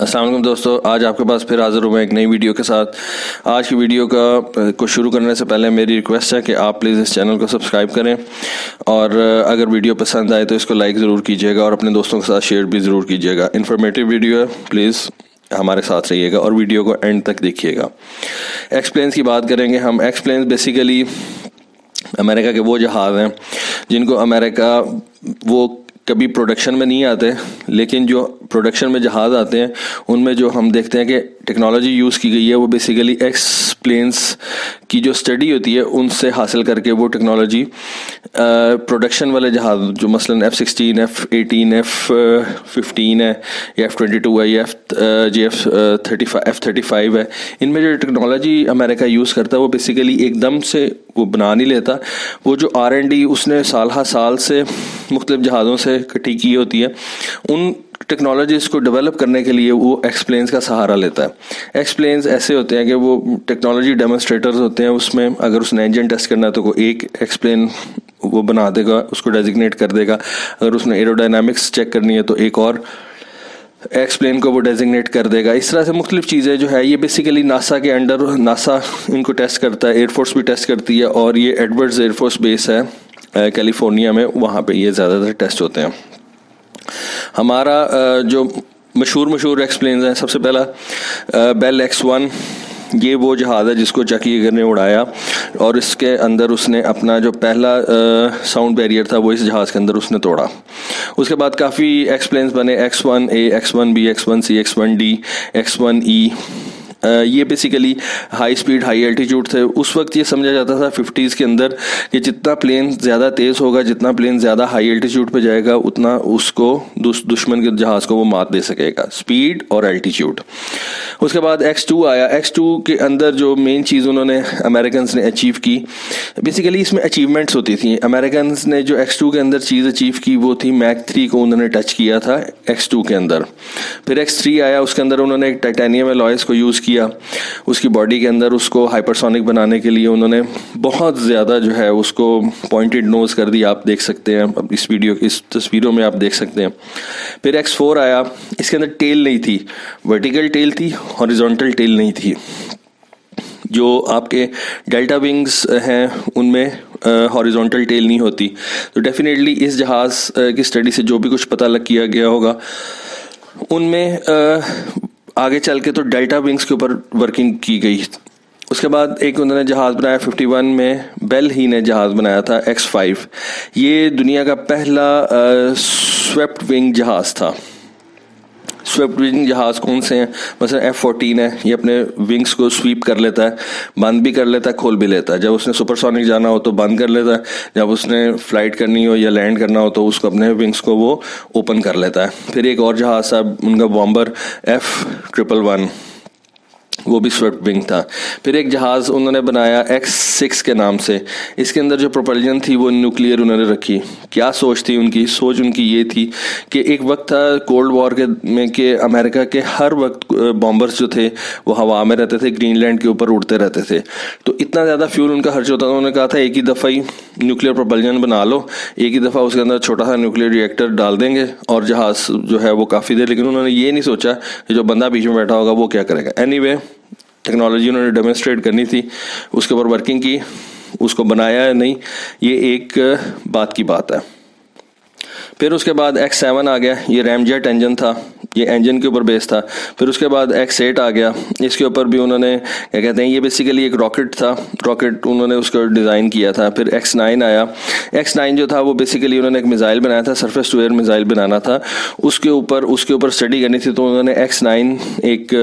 السلام علیکم دوستو، آج آپ کے پاس پھر حاضر ہوں میں ایک نئی ویڈیو کے ساتھ۔ آج کی ویڈیو کا کو شروع کرنے سے پہلے میری ریکویسٹ ہے کہ آپ پلیز اس چینل کو سبسکرائب کریں۔ اور اگر ویڈیو پسند آئے تو اس کو لائک ضرور کیجیے گا اور اپنے دوستوں کے ساتھ شیئر بھی ضرور کیجیے گا۔ انفارمیٹیو ویڈیو ہے پلیز ہمارے ساتھ رہیے گا اور ویڈیو کو اینڈ تک دیکھیے گا۔ ایکسپلینس کی بات کریں گے ہم۔ ایکسپلینس بیسیکلی امریکہ کے وہ جہاز ہیں جن کو امریکہ وہ کبھی پروڈکشن میں نہیں آتے، لیکن جو پروڈکشن میں جہاز آتے ہیں، ان میں جو ہم دیکھتے ہیں کہ ٹیکنالوجی یوز کی گئی ہے، وہ بیسیکلی ایکس پلینس کی جو اسٹڈی ہوتی ہے، ان سے حاصل کر کے وہ ٹیکنالوجی پروڈکشن والے جہاز، جو مثلاً F sixteen F eighteen F fifteen ہے، یا ایف ٹوینٹی ٹو ہے، یا F G F thirty five F thirty five ہے، ان میں جو ٹیکنالوجی امریکہ یوز کرتا ہے، وہ بیسیکلی ایک دم سے وہ بنا نہیں لیتا۔ وہ جو آر این ڈی اس نے سال سال سے مختلف جہازوں سے کٹھی کی ہوتی ہے، ان ٹیکنالوجیز کو ڈیولپ کرنے کے لیے وہ ایکسپلینس کا سہارا لیتا ہے۔ ایکسپلینس ایسے ہوتے ہیں کہ وہ ٹیکنالوجی ڈیمونسٹریٹرز ہوتے ہیں، اس میں اگر اس نے انجن ٹیسٹ کرنا ہے تو وہ ایک ایکسپلین وہ بنا دے گا، اس کو ڈیزگنیٹ کر دے گا۔ اگر اس نے ایرو ڈائنامکس چیک کرنی ہے تو ایک اور ایکسپلین کو وہ ڈیزگنیٹ کر دے گا۔ اس طرح سے مختلف چیزیں جو ہے، یہ بیسیکلی ناسا کے انڈر ناسا ان کو ٹیسٹ کرتا ہے ایئر فورس بھی ٹیسٹ کرتی ہے اور یہ ایڈورڈز ایئر فورس بیس ہے کیلیفورنیا میں۔ وہاں پہ یہ زیادہ تر ٹیسٹ ہوتے ہیں۔ ہمارا جو مشہور مشہور ایکسپلینز ہیں، سب سے پہلا بیل ایکس ون یہ وہ جہاز ہے جس کو چکی نے اڑایا اور اس کے اندر اس نے اپنا جو پہلا ساؤنڈ بیریئر تھا وہ اس جہاز کے اندر اس نے توڑا۔ اس کے بعد کافی ایکسپلینس بنے X one A X one B X one C X one D X one E یہ basically high speed high altitude تھے۔ اس وقت یہ سمجھا جاتا تھا ففٹیز کے اندر کہ جتنا پلین زیادہ تیز ہوگا، جتنا پلین زیادہ ہائی الٹیچیوڈ پہ جائے گا، اتنا اس کو دشمن کے جہاز کو وہ مات دے سکے گا۔ اسپیڈ اور الٹیچیوڈ اس کے بعد ایکس ٹو آیا۔ ایکس ٹو کے اندر جو مین چیز انہوں نے امیریکنس نے اچیو کی بیسیکلی اس میں اچیومنٹس ہوتی تھیں۔ امیریکنس نے جو ایکس ٹو کے اندر چیز اچیو کی، وہ تھی میک تھری کو انہوں نے ٹچ کیا تھا ایکس ٹو کے اندر۔ پھر ایکس تھری آیا۔ اس کے اندر انہوں نے ایک ٹائٹینیم لوائس کو یوز کیا۔ کیا۔ اس کی باڈی کے اندر اس کو ہائپرسونک بنانے کے لیے انہوں نے بہت زیادہ جو ہے اس کو پوائنٹڈ نوز کر دی، آپ دیکھ سکتے ہیں۔ اس ویڈیو اس تصویروں میں آپ دیکھ سکتے ہیں۔ پھر ایکس فور آیا۔ اس کے اندر ٹیل نہیں تھی۔ ورٹیکل ٹیل تھی ہاریزونٹل ٹیل نہیں تھی۔ جو آپ کے ڈیلٹا ونگز ہیں، ان میں ہاریزونٹل ٹیل نہیں ہوتی۔ تو ڈیفینیٹلی اس جہاز کی اسٹڈی سے جو بھی کچھ پتہ لگ کیا گیا ہوگا، ان میں آگے چل کے تو ڈیلٹا ونگس کے اوپر ورکنگ کی گئی۔ اس کے بعد ایک انہوں نے جہاز بنایا ففٹی ون میں، بیل ہی نے جہاز بنایا تھا ایکس فائیو۔ یہ دنیا کا پہلا سویپٹ ونگ جہاز تھا۔ سویپٹ ونگ جہاز کون سے ہیں؟ مثلا ایف فورٹین ہے، یہ اپنے ونگس کو سویپ کر لیتا ہے، بند بھی کر لیتا ہے، کھول بھی لیتا ہے۔ جب اس نے سپر سونک جانا ہو تو بند کر لیتا ہے، جب اس نے فلائٹ کرنی ہو یا لینڈ کرنا ہو تو اس کو اپنے ونگس کو وہ اوپن کر لیتا ہے۔ پھر ایک اور جہاز تھا ان کا بامبر ایف ٹرپل ون وہ بھی سویپٹ ونگ تھا۔ پھر ایک جہاز انہوں نے بنایا ایکس سکس کے نام سے۔ اس کے اندر جو پروپلجن تھی وہ نیوکلیئر انہوں نے رکھی۔ کیا سوچ تھی ان کی؟ سوچ ان کی یہ تھی کہ ایک وقت تھا کولڈ وار کے میں کہ امریکہ کے ہر وقت بامبرز جو تھے وہ ہوا میں رہتے تھے، گرین لینڈ کے اوپر اڑتے رہتے تھے۔ تو اتنا زیادہ فیول ان کا خرچ ہوتا تھا، انہوں نے کہا تھا ایک ہی دفعہ ہی نیوکلیئر پروپلجن بنا لو۔ ایک ہی دفعہ اس کے اندر چھوٹا سا نیوکلیئر ریئیکٹر ڈال دیں گے اور جہاز جو ہے وہ کافی دیر، لیکن انہوں نے یہ نہیں سوچا کہ جو بندہ بیچ میں بیٹھا ہوگا وہ کیا کرے گا۔ اینی وے ٹیکنالوجی انہوں نے ڈیمونسٹریٹ کرنی تھی، اس کے اوپر ورکنگ کی، اس کو بنایا نہیں، یہ ایک بات کی بات ہے۔ پھر اس کے بعد ایکس سیون آ گیا، یہ ریم جیٹ انجن تھا، یہ انجن کے اوپر بیس تھا۔ پھر اس کے بعد ایکس ایٹ آ گیا، اس کے اوپر بھی انہوں نے، کیا کہتے ہیں، یہ بیسیکلی ایک راکٹ تھا۔ راکٹ انہوں نے اس کو ڈیزائن کیا تھا۔ پھر ایکس نائن آیا۔ ایکس نائن جو تھا، وہ بیسیکلی انہوں نے ایک میزائل بنایا تھا سرفیس ٹو ایئر میزائل بنانا تھا۔ اس کے اوپر، اس کے اوپر اسٹڈی کرنی تھی، تو انہوں نے ایکس نائن ایک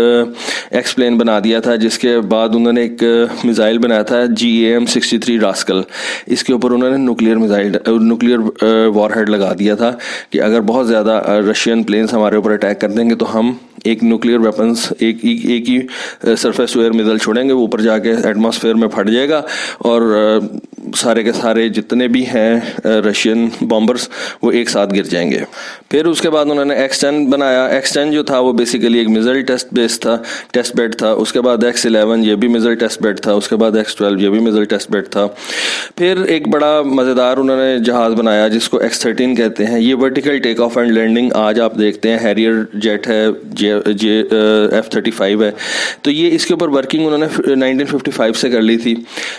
ایکس پلین بنا دیا تھا، جس کے بعد انہوں نے ایک میزائل بنایا تھا G A M sixty three rascal اس کے اوپر انہوں نے nuclear missile nuclear warhead لگا دیا تھا۔ کہ اگر بہت زیادہ رشین پلینس ہمارے اوپر اٹیک کر دیں گے تو ہم ایک نیوکلیئر ویپنس ایک ہی سرفیس ویئر میزل چھوڑیں گے، وہ اوپر جا کے ایٹماسفیئر میں پھٹ جائے گا اور سارے کے سارے جتنے بھی ہیں رشین بامبرس وہ ایک ساتھ گر جائیں گے۔ پھر اس کے بعد انہوں نے ایکس ٹین بنایا۔ ایکس ٹین جو تھا، وہ بیسیکلی ایک میزل ٹیسٹ بیس تھا ٹیسٹ بیڈ تھا۔ اس کے بعد ایکس الیون یہ بھی میزل ٹیسٹ بیڈ تھا۔ اس کے بعد ایکس ٹویلو یہ بھی میزل ٹیسٹ بیڈ تھا۔ پھر ایک بڑا مزیدار انہوں نے جہاز بنایا، جس کو ایکس تھرٹین کہتے ہیں۔ یہ vertical take off and landing آج آپ دیکھتے ہیں۔ ہیریئر جیٹ ہے جے ایف تھرٹی فائیو ہے۔ تو یہ اس کے اوپر ورکنگ انہوں نے نائنٹین ففٹی فائیو سے کر لی تھی۔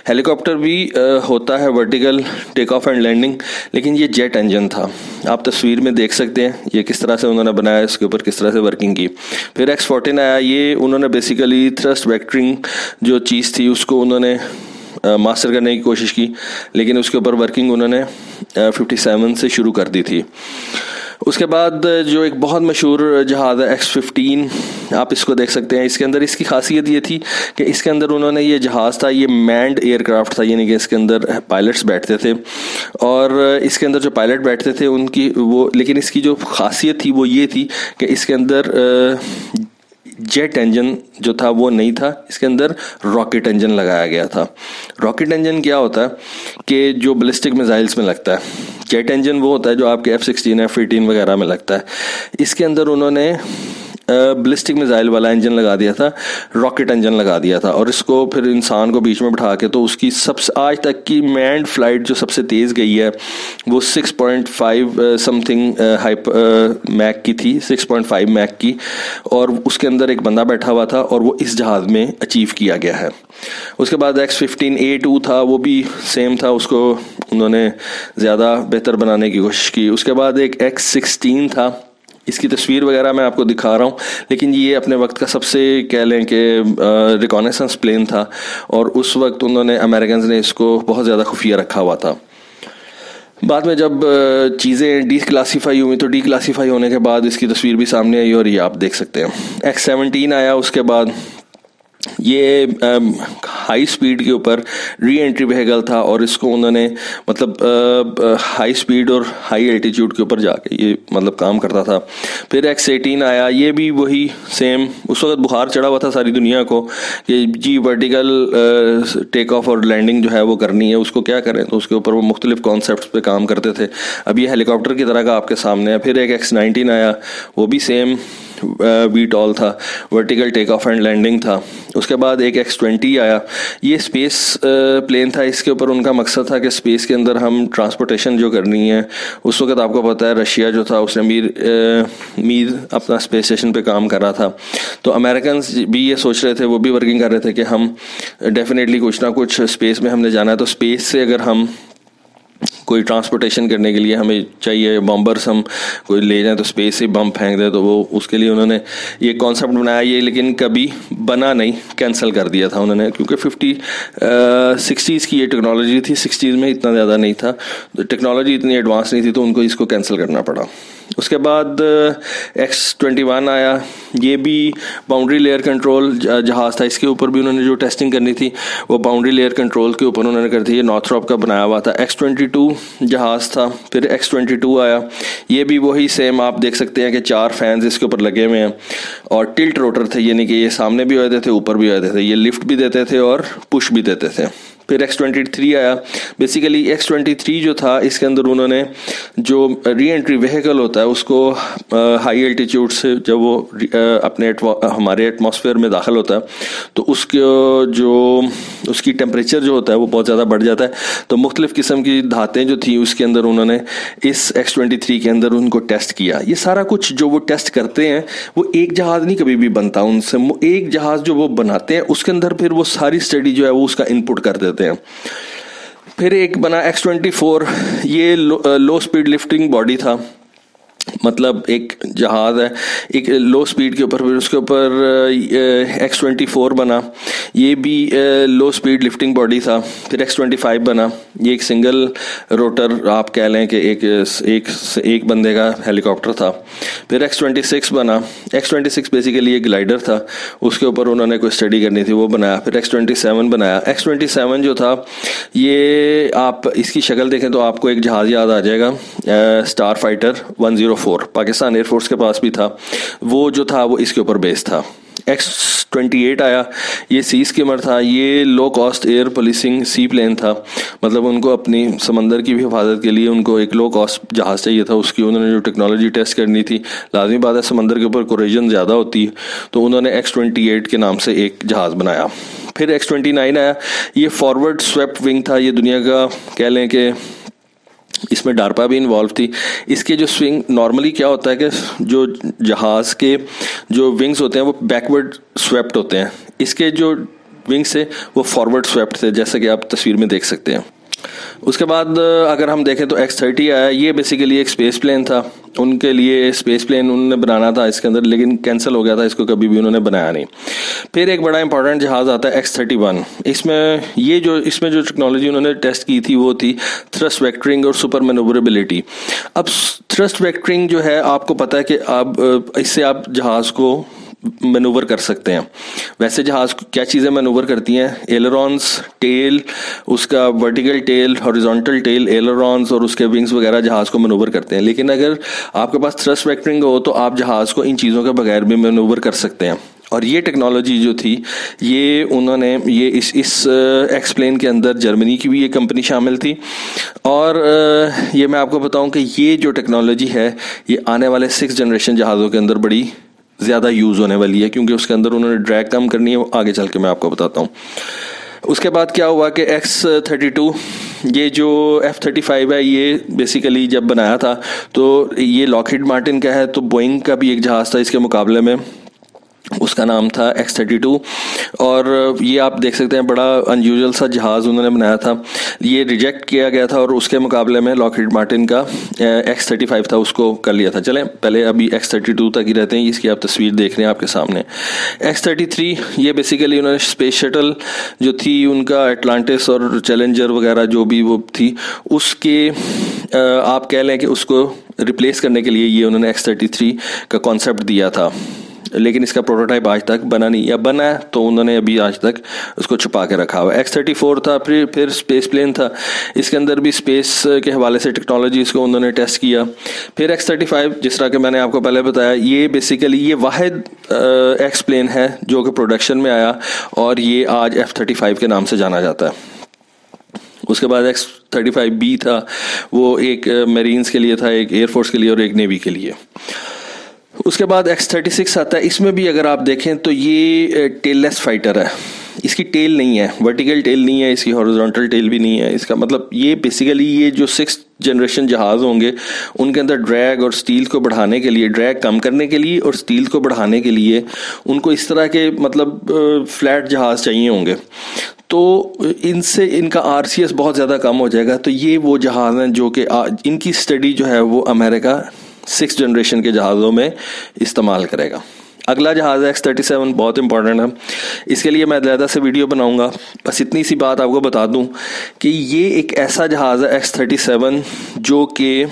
ہیلی کاپٹر بھی ہوتا ہوتا ہے vertical take off and landing لیکن یہ جیٹ انجن تھا۔ آپ تصویر میں دیکھ سکتے ہیں یہ کس طرح سے انہوں نے بنایا، اس کے اوپر کس طرح سے ورکنگ کی۔ پھر ایکس فورٹین آیا، یہ انہوں نے بیسیکلی تھرسٹ ویکٹرنگ جو چیز تھی، اس کو انہوں نے ماسٹر کرنے کی کوشش کی، لیکن اس کے اوپر ورکنگ انہوں نے ففٹی سیون سے شروع کر دی تھی۔ اس کے بعد جو ایک بہت مشہور جہاز ہے ایکس ففٹین، آپ اس کو دیکھ سکتے ہیں۔ اس کے اندر اس کی خاصیت یہ تھی کہ اس کے اندر انہوں نے یہ جہاز تھا، یہ مینڈ ایئر کرافٹ تھا یعنی کہ اس کے اندر پائلٹس بیٹھتے تھے۔ اور اس کے اندر جو پائلٹ بیٹھتے تھے، ان کی وہ، لیکن اس کی جو خاصیت تھی وہ یہ تھی کہ اس کے اندر جیٹ انجن جو تھا وہ نہیں تھا، اس کے اندر راکٹ انجن لگایا گیا تھا۔ راکٹ انجن کیا ہوتا ہے کہ جو بلسٹک میزائلس میں لگتا ہے۔ جیٹ انجن وہ ہوتا ہے جو آپ کے ایف سکسٹین ایف ایٹین وغیرہ میں لگتا ہے۔ اس کے اندر انہوں نے بلسٹک میزائل والا انجن لگا دیا تھا راکٹ انجن لگا دیا تھا، اور اس کو پھر انسان کو بیچ میں بٹھا کے تو اس کی سب سے، آج تک کی مینڈ فلائٹ جو سب سے تیز گئی ہے، وہ six point five something Mach کی تھی سکس پوائنٹ فائیو میک کی، اور اس کے اندر ایک بندہ بیٹھا ہوا تھا اور وہ اس جہاز میں اچیو کیا گیا ہے۔ اس کے بعد ایکس ففٹین اے ٹو تھا، وہ بھی سیم تھا، اس کو انہوں نے زیادہ بہتر بنانے کی کوشش کی۔ اس کے بعد ایک ایکس سکسٹین تھا اس کی تصویر وغیرہ میں آپ کو دکھا رہا ہوں، لیکن یہ اپنے وقت کا سب سے کہہ لیں کہ ریکانیسنس پلین تھا، اور اس وقت انہوں نے امریکنز نے اس کو بہت زیادہ خفیہ رکھا ہوا تھا۔ بعد میں جب چیزیں ڈی کلاسیفائی ہوئیں تو ڈی کلاسیفائی ہونے کے بعد اس کی تصویر بھی سامنے آئی اور یہ آپ دیکھ سکتے ہیں۔ ایکس سیونٹین آیا، اس کے بعد یہ ہائی سپیڈ کے اوپر ری انٹری وہیکل تھا اور اس کو انہوں نے مطلب ہائی سپیڈ اور ہائی الٹیچیوڈ کے اوپر جا کے یہ مطلب کام کرتا تھا۔ پھر ایکس ایٹین آیا، یہ بھی وہی سیم اس وقت بخار چڑھا ہوا تھا ساری دنیا کو کہ جی ورٹیکل ٹیک آف اور لینڈنگ جو ہے وہ کرنی ہے، اس کو کیا کریں؟ تو اس کے اوپر وہ مختلف کانسیپٹس پہ کام کرتے تھے۔ اب یہ ہیلی کاپٹر کی طرح کا آپ کے سامنے ہے۔ پھر ایک ایکس نائنٹین آیا، وہ بھی سیم وی ٹال تھا vertical take off and landing تھا۔ اس کے بعد ایک ایکس ٹوینٹی آیا۔ یہ اسپیس پلین تھا۔ اس کے اوپر ان کا مقصد تھا کہ اسپیس کے اندر ہم ٹرانسپورٹیشن جو کرنی ہے، اس وقت آپ کو پتہ ہے، رشیا جو تھا، اس نے میر میر اپنا اسپیس اسٹیشن پہ کام کر رہا تھا۔ تو امیریکنس بھی یہ سوچ رہے تھے، وہ بھی ورکنگ کر رہے تھے کہ ہم ڈیفینیٹلی کچھ نہ کچھ اسپیس میں ہم نے جانا ہے۔ تو اسپیس سے اگر ہم کوئی ٹرانسپورٹیشن کرنے کے لیے ہمیں چاہیے بمبرس ہم کوئی لے جائیں تو اسپیس سے بم پھینک دیں تو وہ اس کے لیے انہوں نے یہ کانسیپٹ بنایا یہ لیکن کبھی بنا نہیں کینسل کر دیا تھا انہوں نے کیونکہ ففٹی سکسٹیز کی یہ ٹیکنالوجی تھی سکسٹیز میں اتنا زیادہ نہیں تھا ٹیکنالوجی اتنی ایڈوانس نہیں تھی تو ان کو اس کو کینسل کرنا پڑا۔ اس کے بعد ایکس ٹوینٹی ون آیا، یہ بھی باؤنڈری لیئر کنٹرول جہاز تھا، اس کے اوپر بھی انہوں نے جو ٹیسٹنگ کرنی تھی، وہ باؤنڈری لیئر کنٹرول کے اوپر انہوں نے کر دی، یہ نارتھ راپ کا بنایا ہوا تھا۔ ایکس ٹوینٹی ٹو جہاز تھا، پھر ایکس ٹوینٹی ٹو آیا۔ یہ بھی وہی سیم آپ دیکھ سکتے ہیں کہ چار فینز اس کے اوپر لگے ہوئے ہیں۔ اور ٹلٹ روٹر تھے یعنی کہ یہ سامنے بھی ہوتے تھے، اوپر بھی ہوتے تھے۔ یہ لفٹ بھی دیتے تھے اور پش بھی دیتے تھے۔ پھر ایکس ٹوینٹی تھری آیا۔ بیسیکلی ایکس ٹوینٹی تھری جو تھا، اس کے اندر انہوں نے جو ری انٹری وہیکل ہوتا ہے، اس کو ہائی الٹیچیوڈ سے جب وہ اپنے ہمارے ایٹماسفیئر میں داخل ہوتا ہے، تو اس کے جو، اس کی ٹیمپریچر جو ہوتا ہے وہ بہت زیادہ بڑھ جاتا ہے۔ تو مختلف قسم کی دھاتیں جو تھیں، اس کے اندر انہوں نے اس ایکس ٹوینٹی تھری کے اندر ان کو ٹیسٹ کیا۔ یہ سارا کچھ جو وہ ٹیسٹ کرتے ہیں، وہ ایک جہاز نہیں کبھی بھی بنتا ان سے۔ ایک جہاز جو وہ بناتے ہیں، اس کے اندر پھر وہ ساری اسٹڈی جو ہے، وہ اس کا ان پٹ کر دیتے ہیں۔ پھر ایک بنا ایکس ٹوینٹی فور یہ لو اسپیڈ لفٹنگ باڈی تھا۔ مطلب ایک جہاز ہے، ایک لو سپیڈ کے اوپر، پھر اس کے اوپر ایکس ٹوینٹی فور بنا۔ یہ بھی لو سپیڈ لفٹنگ باڈی تھا۔ پھر ایکس ٹوینٹی فائیو بنا۔ یہ ایک سنگل روٹر آپ کہہ لیں کہ ایک ایک ایک بندے کا ہیلی کاپٹر تھا۔ پھر ایکس ٹوینٹی سکس بنا۔ ایکس ٹوینٹی سکس بیسیکلی ایک گلائڈر تھا۔ اس کے اوپر انہوں نے کوئی اسٹڈی کرنی تھی، وہ بنایا۔ پھر ایکس ٹوینٹی سیون بنایا۔ ایکس ٹوینٹی سیون جو تھا، یہ آپ اس کی شکل دیکھیں تو آپ کو ایک جہاز یاد آ جائے گا۔ Starfighter one zero four Pakistan air force کے پاس بھی تھا۔ وہ جو تھا وہ اس کے اوپر بیس تھا۔ ایکس ٹوینٹی ایٹ آیا۔ یہ سی اسکیمر تھا۔ یہ low cost air policing seaplane تھا۔ مطلب ان کو اپنی سمندر کی بھی حفاظت کے لیے ان کو ایک لو کاسٹ جہاز چاہیے تھا۔ اس کی انہوں نے جو ٹیکنالوجی ٹیسٹ کرنی تھی، لازمی بات ہے سمندر کے اوپر کوریجن زیادہ ہوتی ہے۔ تو انہوں نے ایکس ٹوینٹی ایٹ کے نام سے ایک جہاز بنایا۔ پھر ایکس ٹوینٹی نائن آیا۔ یہ فارورڈ سویپٹ ونگ تھا۔ یہ دنیا کا کہہ لیں کہ اس میں ڈارپا بھی انوالو تھی۔ اس کے جو سوئنگ نارملی کیا ہوتا ہے کہ جو جہاز کے جو ونگز ہوتے ہیں وہ بیکورڈ سویپٹ ہوتے ہیں۔ اس کے جو ونگس تھے وہ فارورڈ سویپٹ تھے، جیسا کہ آپ تصویر میں دیکھ سکتے ہیں۔ اس کے بعد اگر ہم دیکھیں تو ایکس تھرٹی آیا، یہ بیسیکلی ایک اسپیس پلین تھا۔ ان کے لیے اسپیس پلین انہوں نے بنانا تھا اس کے اندر، لیکن کینسل ہو گیا تھا، اس کو کبھی بھی انہوں نے بنایا نہیں۔ پھر ایک بڑا امپورٹنٹ جہاز آتا ہے ایکس تھرٹی ون اس میں یہ جو، اس میں جو ٹیکنالوجی انہوں نے ٹیسٹ کی تھی، وہ تھی تھرسٹ ویکٹرنگ اور سپر مینوبریبلٹی اب تھرسٹ ویکٹرنگ جو ہے، آپ کو پتہ ہے کہ آپ اس سے آپ جہاز کو مینوور کر سکتے ہیں ویسے جہاز کیا چیزیں مینوور کرتی ہیں ایلرونس ٹیل اس کا vertical tail horizontal tail ailerons اور اس کے ونگس وغیرہ جہاز کو مینوور کرتے ہیں لیکن اگر آپ کے پاس تھرس ویکٹرنگ ہو تو آپ جہاز کو ان چیزوں کے بغیر بھی مینوور کر سکتے ہیں اور یہ ٹیکنالوجی جو تھی یہ انہوں نے یہ اس اس ایکسپلین کے اندر جرمنی کی بھی یہ کمپنی شامل تھی اور یہ میں آپ کو بتاؤں کہ یہ جو ٹیکنالوجی ہے یہ آنے والے سکس جنریشن جہازوں کے اندر بڑی زیادہ یوز ہونے والی ہے کیونکہ اس کے اندر انہوں نے ڈریک کم کرنی ہے، آگے چل کے میں آپ کو بتاتا ہوں۔ اس کے بعد کیا ہوا کہ ایکس تھرٹی ٹو یہ جو ایف تھرٹی فائیو ہے، یہ بیسیکلی جب بنایا تھا، تو یہ لاکٹ مارٹن کا ہے، تو بوئنگ کا بھی ایک جہاز تھا اس کے مقابلے میں۔ اس کا نام تھا ایکس تھرٹی ٹو اور یہ آپ دیکھ سکتے ہیں بڑا انیوژل سا جہاز انہوں نے بنایا تھا۔ یہ ریجیکٹ کیا گیا تھا اور اس کے مقابلے میں لاکڈ مارٹن کا ایکس تھرٹی فائیو تھا، اس کو کر لیا تھا۔ چلیں، پہلے ابھی ایکس تھرٹی ٹو تک ہی رہتے ہیں، اس کی آپ تصویر دیکھ رہے ہیں آپ کے سامنے۔ ایکس تھرٹی تھری یہ بیسیکلی انہوں نے اسپیس شٹل جو تھی، ان کا اٹلانٹس اور چیلنجر وغیرہ جو بھی وہ تھی، اس کے آپ کہہ لیں کہ اس کو ریپلیس کرنے کے لیے یہ انہوں نے ایکس تھرٹی تھری کا کانسیپٹ دیا تھا۔ لیکن اس کا پروٹوٹائپ آج تک بنا نہیں، یا بنا ہے تو انہوں نے ابھی آج تک اس کو چھپا کے رکھا ہوا ایکس تھرٹی فور تھا، پھر پھر اسپیس پلین تھا۔ اس کے اندر بھی اسپیس کے حوالے سے ٹیکنالوجی اس کو انہوں نے ٹیسٹ کیا۔ پھر ایکس تھرٹی فائیو جس طرح کہ میں نے آپ کو پہلے بتایا، یہ بیسیکلی یہ واحد ایکس پلین ہے جو کہ پروڈکشن میں آیا اور یہ آج ایف تھرٹی فائیو کے نام سے جانا جاتا ہے۔ اس کے بعد ایکس تھرٹی فائیو بی تھا، وہ ایک میرینس کے لیے تھا، ایک ایئر فورس کے لیے اور ایک نیوی کے لیے۔ اس کے بعد ایکس تھرٹی سکس آتا ہے۔ اس میں بھی اگر آپ دیکھیں تو یہ ٹیل لیس فائٹر ہے۔ اس کی ٹیل نہیں ہے۔ ورٹیکل ٹیل نہیں ہے۔ اس کی ہارزونٹل ٹیل بھی نہیں ہے۔ اس کا مطلب یہ بیسیکلی یہ جو سکس جنریشن جہاز ہوں گے، ان کے اندر ڈریگ اور سٹیل کو بڑھانے کے لیے ڈریگ کم کرنے کے لیے اور سٹیل کو بڑھانے کے لیے ان کو اس طرح کے مطلب فلیٹ جہاز چاہیے ہوں گے۔ تو ان سے ان کا آر سی ایس بہت زیادہ کم ہو جائے گا۔ تو یہ وہ جہاز ہیں جو کہ ان کی اسٹڈی جو ہے وہ امریکہ سکس جنریشن کے جہازوں میں استعمال کرے گا۔ اگلا جہاز ہے ایکس تھرٹی سیون بہت امپورٹنٹ ہے۔ اس کے لیے میں علیحدہ سے ویڈیو بناؤں گا۔ بس اتنی سی بات آپ کو بتا دوں کہ یہ ایک ایسا جہاز ہے ایکس تھرٹی سیون جو کہ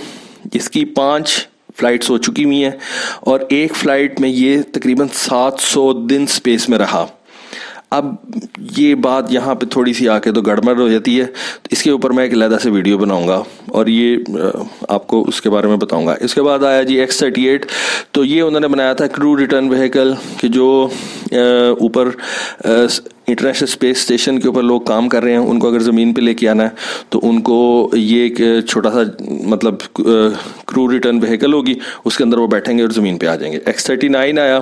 اس کی پانچ فلائٹس ہو چکی ہوئی ہیں اور ایک فلائٹ میں یہ تقریباً سات سو دن اسپیس میں رہا۔ اب یہ بات یہاں پہ تھوڑی سی آ کے تو گڑبڑ ہو جاتی ہے، اس کے اوپر میں ایک علیحدہ سے ویڈیو بناؤں گا اور یہ آپ کو اس کے بارے میں بتاؤں گا۔ اس کے بعد آیا جی ایکس تھرٹی ایٹ تو یہ انہوں نے بنایا تھا کرو ریٹرن وہیکل کہ جو اوپر انٹرنیشنل اسپیس اسٹیشن کے اوپر لوگ کام کر رہے ہیں، ان کو اگر زمین پہ لے کے آنا ہے، تو ان کو یہ ایک چھوٹا سا مطلب کرو ریٹرن وہیکل ہوگی، اس کے اندر وہ بیٹھیں گے اور زمین پہ آ جائیں گے۔ ایکس تھرٹی نائن آیا۔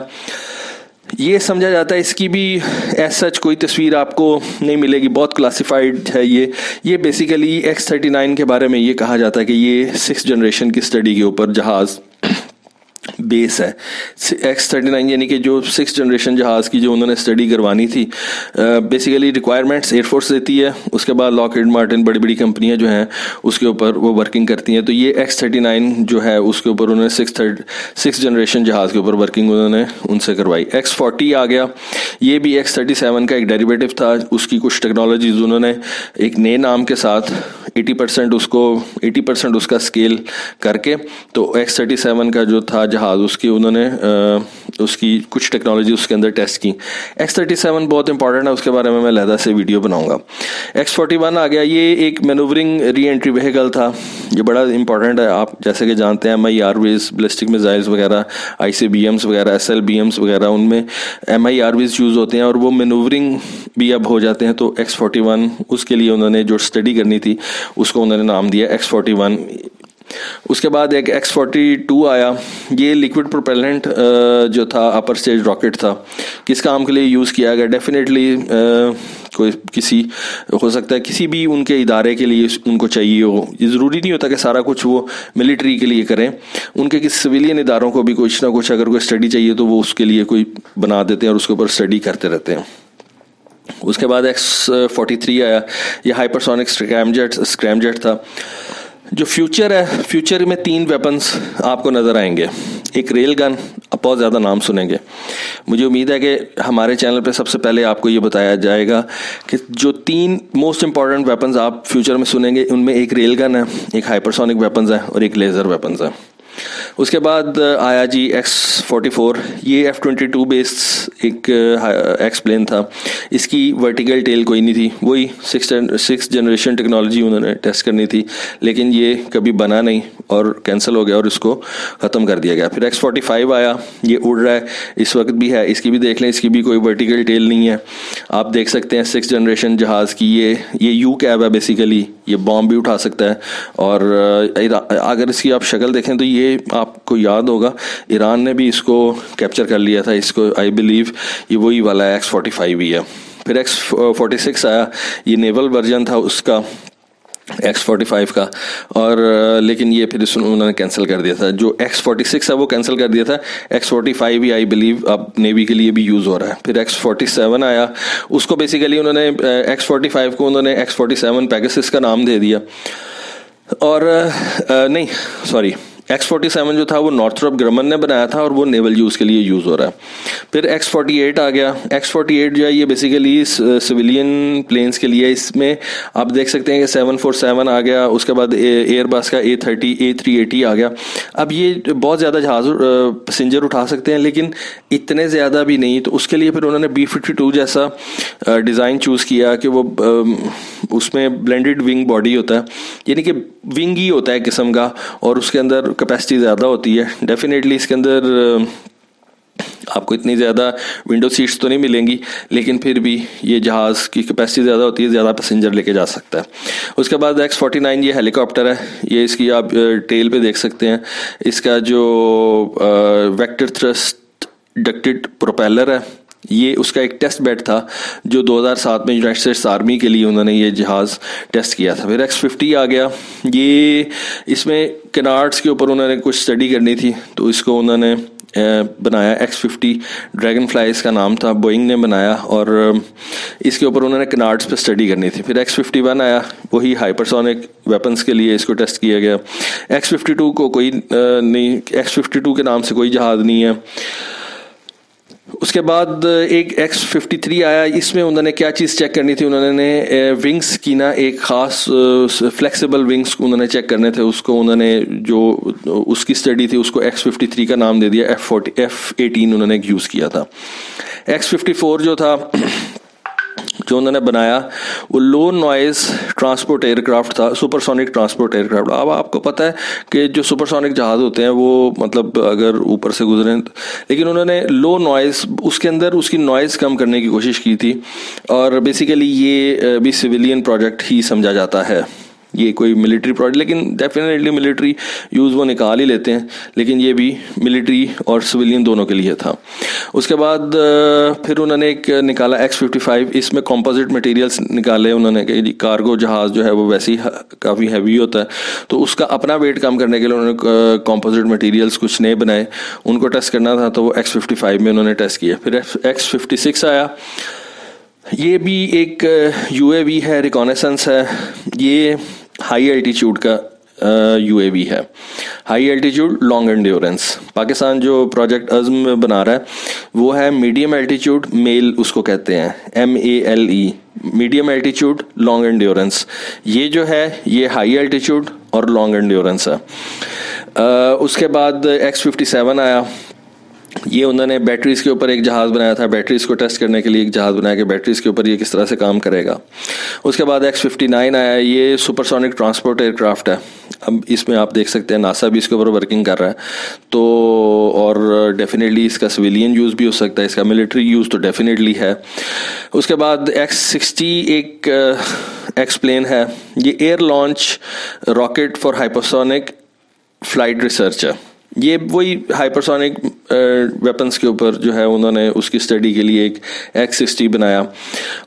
یہ سمجھا جاتا ہے اس کی بھی ایز سچ کوئی تصویر آپ کو نہیں ملے گی، بہت کلاسیفائڈ ہے یہ۔ یہ بیسیکلی ایکس تھرٹی نائن کے بارے میں یہ کہا جاتا ہے کہ یہ سکس جنریشن کی اسٹڈی کے اوپر جہاز بیس ہے۔ ایکس تھرٹی نائن یعنی کہ جو سکس جنریشن جہاز کی جو انہوں نے اسٹڈی کروانی تھی بیسیکلی ریکوائرمنٹس ایئر فورس دیتی ہے۔ اس کے بعد لاک اینڈ مارٹن بڑی بڑی کمپنیاں جو ہیں، اس کے اوپر وہ ورکنگ کرتی ہیں۔ تو یہ ایکس تھرٹی نائن جو ہے، اس کے اوپر انہوں نے سکس تھرڈ سکس جنریشن جہاز کے اوپر ورکنگ انہوں نے ان سے کروائی۔ ایکس فورٹی آ گیا۔ یہ بھی ایکس تھرٹی سیون کا ایک ڈیریویٹو تھا۔ اس کی کچھ ٹیکنالوجیز انہوں نے ایک نئے نام کے ساتھ ایٹی پرسینٹ اس کو ایٹی پرسینٹ اس کا اسکیل کر کے تو ایکس تھرٹی سیون کا جو تھا جہاز، اس کی انہوں نے اس کی کچھ ٹیکنالوجی اس کے اندر ٹیسٹ کی۔ ایکس تھرٹی سیون بہت امپورٹنٹ ہے، اس کے بارے میں میں لہدا سے ویڈیو بناؤں گا۔ ایکس فورٹی ون آ گیا، یہ ایک مینوورنگ ری انٹری وہیکل تھا۔ یہ بڑا امپورٹنٹ ہے، آپ جیسے کہ جانتے ہیں M I R Vs ballistic missiles وغیرہ آئی سی بی ایمس وغیرہ ایس ایل بی ایمس وغیرہ، ان میں M I R Vs use ہوتے ہیں اور وہ مینوورنگ بھی اب ہو جاتے ہیں۔ تو ایکس فورٹی ون اس کے لیے انہوں نے جو اسٹڈی کرنی تھی اس کو انہوں نے نام دیا ایکس فورٹی ون اس کے بعد ایک ایکس فورٹی ٹو آیا. یہ لیکوڈ پروپیلنٹ جو تھا اپر اسٹیج راکٹ تھا، کس کام کے لیے یوز کیا گیا؟ ڈیفینیٹلی کوئی کسی، ہو سکتا ہے کسی بھی ان کے ادارے کے لیے ان کو چاہیے ہو۔ یہ ضروری نہیں ہوتا کہ سارا کچھ وہ ملٹری کے لیے کریں۔ ان کے کسی سویلین اداروں کو بھی کچھ نہ کچھ اگر کوئی اسٹڈی چاہیے تو وہ اس کے لیے کوئی بنا دیتے ہیں اور اس کے اوپر اسٹڈی کرتے رہتے ہیں۔ اس کے بعد ایکس فورٹی تھری آیا، یہ hypersonic scramjet scramjet تھا۔ جو فیوچر ہے، فیوچر میں تین ویپنس آپ کو نظر آئیں گے۔ ایک ریل گن، آپ بہت زیادہ نام سنیں گے۔ مجھے امید ہے کہ ہمارے چینل پہ سب سے پہلے آپ کو یہ بتایا جائے گا کہ جو تین موسٹ امپورٹنٹ ویپنز آپ فیوچر میں سنیں گے، ان میں ایک ریل گن ہے، ایک ہائپرسونک ویپنز ہے اور ایک لیزر ویپنز ہے۔ اس کے بعد آیا جی ایکس فورٹی فور یہ ایف ٹوینٹی ٹو بیس ایک ایکس پلین تھا. اس کی ورٹیکل ٹیل کوئی نہیں تھی. وہی سکس سکس جنریشن ٹیکنالوجی انہوں نے ٹیسٹ کرنی تھی. لیکن یہ کبھی بنا نہیں اور کینسل ہو گیا اور اس کو ختم کر دیا گیا. پھر ایکس فورٹی فائیو آیا. یہ اڑ رہا ہے. اس وقت بھی ہے. اس کی بھی دیکھ لیں. اس کی بھی کوئی ورٹیکل ٹیل نہیں ہے. آپ دیکھ سکتے ہیں سکس جنریشن جہاز کی یہ یہ یو کیب ہے بیسیکلی یہ بام بھی اٹھا سکتا ہے. اور اگر اس کی آپ شکل دیکھیں تو یہ آپ کو یاد ہوگا، ایران نے بھی اس کو کیپچر کر لیا تھا، اس کو آئی بلیو یہ وہی والا ہے ایکس فورٹی فائیو ہی ہے۔ پھر ایکس فورٹی سکس آیا، یہ نیول ورژن تھا اس کا ایکس فورٹی فائیو کا۔ اور، لیکن یہ پھر انہوں نے کینسل کر دیا تھا۔ جو ایکس فورٹی سکس ہے، وہ کینسل کر دیا تھا۔ ایکس فورٹی فائیو ہی آئی بلیو اب نیوی کے لیے بھی یوز ہو رہا ہے۔ پھر ایکس فورٹی سیون آیا۔ اس کو بیسیکلی انہوں نے ایکس فورٹی فائیو کو انہوں نے ایکس فورٹی سیون پیگسس کا نام دے دیا۔ اور، نہیں سوری ایکس فورٹی سیون جو تھا وہ نارتھروپ گرمن نے بنایا تھا اور وہ نیول یوز کے لیے یوز ہو رہا ہے۔ پھر ایکس فورٹی ایٹ آ گیا۔ ایکس فورٹی ایٹ جو ہے یہ بیسیکلی سویلین پلینس کے لیے اس میں آپ دیکھ سکتے ہیں کہ سیون فور سیون آ گیا۔ اس کے بعد ایئر بس کا A thirty A three eighty آ گیا۔ اب یہ بہت زیادہ جہاز پیسنجر اٹھا سکتے ہیں لیکن اتنے زیادہ بھی نہیں۔ تو اس کے لیے پھر انہوں نے بی ففٹی ٹو جیسا ڈیزائن چوز کیا کہ وہ اس میں بلینڈڈ ونگ باڈی ہوتا ہے۔ یعنی کہ ونگ ہی ہوتا ہے قسم کا اور اس کے اندر کیپیسٹی زیادہ ہوتی ہے۔ ڈیفینیٹلی اس کے اندر آپ کو اتنی زیادہ ونڈو سیٹس تو نہیں ملیں گی، لیکن پھر بھی یہ جہاز کی کیپیسٹی زیادہ ہوتی ہے، زیادہ پیسنجر لے کے جا سکتا ہے۔ اس کے بعد ایکس فورٹی نائن یہ ہیلی کاپٹر ہے۔ یہ اس کی آپ ٹیل پہ دیکھ سکتے ہیں۔ اس کا جو ویکٹر تھرسٹ ڈکٹڈ پروپیلر ہے۔ یہ اس کا ایک ٹیسٹ بیڈ تھا جو دو ہزار سات میں یونائٹڈ اسٹیٹس آرمی کے لیے انہوں نے یہ جہاز ٹیسٹ کیا تھا۔ پھر ایکس ففٹی آ گیا۔ یہ اس میں کنارڈس کے اوپر انہوں نے کچھ اسٹڈی کرنی تھی۔ تو اس کو انہوں نے بنایا ایکس ففٹی ڈریگن فلائی اس کا نام تھا بوئنگ نے بنایا اور اس کے اوپر انہوں نے کنارڈس پہ اسٹڈی کرنی تھی۔ پھر ایکس ففٹی ون آیا، وہی ہائپرسونک ویپنس کے لیے اس کو ٹیسٹ کیا گیا۔ ایکس ففٹی ٹو کو کوئی نہیں ایکس ففٹی ٹو کے نام سے کوئی جہاز نہیں ہے۔ اس کے بعد ایک ایکس ففٹی تھری آیا، اس میں انہوں نے کیا چیز چیک کرنی تھی؟ انہوں نے ونگس کی نا ایک خاص فلیکسیبل ونگس انہوں نے چیک کرنے تھے۔ اس کو انہوں نے جو اس کی اسٹڈی تھی، اس کو ایکس ففٹی تھری کا نام دے دیا۔ ایف فورٹی ایف ایٹین انہوں نے یوز کیا تھا۔ ایکس ففٹی فور جو تھا جو انہوں نے بنایا، وہ low noise transport aircraft تھا supersonic transport aircraft اب آپ کو پتہ ہے کہ جو سپر سونک جہاز ہوتے ہیں، وہ مطلب اگر اوپر سے گزرے، لیکن انہوں نے لو نوائز اس کے اندر اس کی نوائز کم کرنے کی کوشش کی تھی۔ اور بیسیکلی یہ بھی سویلین پروجیکٹ ہی سمجھا جاتا ہے۔ یہ کوئی ملٹری پروجیکٹ لیکن ڈیفینیٹلی ملٹری یوز وہ نکال ہی لیتے ہیں، لیکن یہ بھی ملٹری اور سویلین دونوں کے لیے تھا۔ اس کے بعد پھر انہوں نے ایک نکالا ایکس ففٹی فائیو اس میں کمپوزٹ مٹیریلس نکالے انہوں نے کہ جی کارگو جہاز جو ہے وہ ویسے ہی کافی ہیوی ہوتا ہے۔ تو اس کا اپنا ویٹ کم کرنے کے لیے انہوں نے کمپوزٹ مٹیریلس کچھ نئے بنائے۔ ان کو ٹیسٹ کرنا تھا تو وہ ایکس ففٹی فائیو میں انہوں نے ٹیسٹ کیا پھر ایکس ففٹی سکس آیا۔ یہ بھی ایک یو اے وی ہے ریکانیسنس ہے۔ یہ ہائی الٹیچیوڈ کا یو اے وی ہے۔ High altitude long endurance Pakistan جو پروجیکٹ عزم بنا رہا ہے، وہ ہے میڈیم الٹیچیوڈ میل اس کو کہتے ہیں M A L E medium altitude long endurance یہ جو ہے، یہ ہائی الٹیچیوڈ اور لانگ انڈیورنس ہے۔ اس کے بعد ایکس ففٹی سیون آیا۔ یہ انہوں نے بیٹریز کے اوپر ایک جہاز بنایا تھا بیٹریز کو ٹیسٹ کرنے کے لیے ایک جہاز بنایا کہ بیٹریز کے اوپر یہ کس طرح سے کام کرے گا۔ اس کے بعد ایکس ففٹی نائن آیا، یہ supersonic transport aircraft ہے۔ اب اس میں آپ دیکھ سکتے ہیں، ناسا بھی اس کے اوپر ورکنگ کر رہا ہے۔ تو اور ڈیفینیٹلی اس کا سویلین یوز بھی ہو سکتا ہے، اس کا ملٹری یوز تو ڈیفینیٹلی ہے۔ اس کے بعد ایکس سکسٹی ایک uh, ایکس پلین ہے۔ یہ air launch rocket for hypersonic flight research ہے۔ یہ وہی ہائپرسونک ویپنس کے اوپر جو ہے انہوں نے اس کی اسٹڈی کے لیے ایک ایکس سکسٹی بنایا۔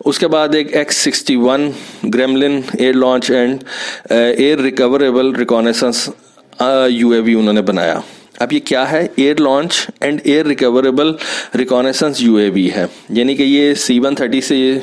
اس کے بعد ایک X sixty one Gremlin air launch and air recoverable reconnaissance U A V انہوں نے بنایا۔ اب یہ کیا ہے؟ Air launch and air recoverable reconnaissance U A V ہے۔ یعنی کہ یہ سی ون تھرٹی سے یہ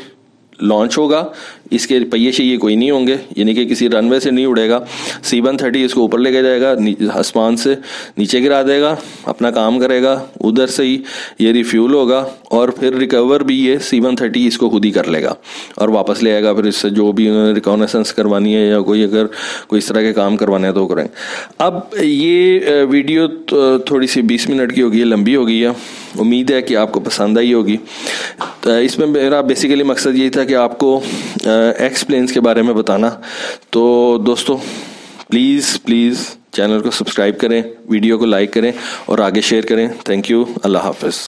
لانچ ہوگا۔ اس کے پہیے شہیے کوئی نہیں ہوں گے۔ یعنی کہ کسی رن وے سے نہیں اڑے گا۔ سی ون تھرٹی اس کو اوپر لے کے جائے گا آسمان سے نیچے گرا دے گا، اپنا کام کرے گا۔ ادھر سے ہی یہ ریفیول ہوگا اور پھر ریکور بھی یہ سی ون تھرٹی اس کو خود ہی کر لے گا۔ اور واپس لے آئے گا، پھر اس سے جو بھی انہوں نے ریکانیسنس کروانی ہے یا کوئی اگر کوئی اس طرح کے کام کروانے ہیں تو کریں۔ اب یہ ویڈیو تھوڑی سی بیس منٹ کی ہوگی لمبی ہوگی۔ ہے امید ہے کہ آپ کو پسند آئی ہوگی۔ اس میں میرا بیسیکلی مقصد یہی تھا کہ آپ کو ایکس پلینس کے بارے میں بتانا۔ تو دوستو پلیز پلیز چینل کو سبسکرائب کریں ویڈیو کو لائک کریں اور آگے شیئر کریں۔ تھینک یو اللہ حافظ۔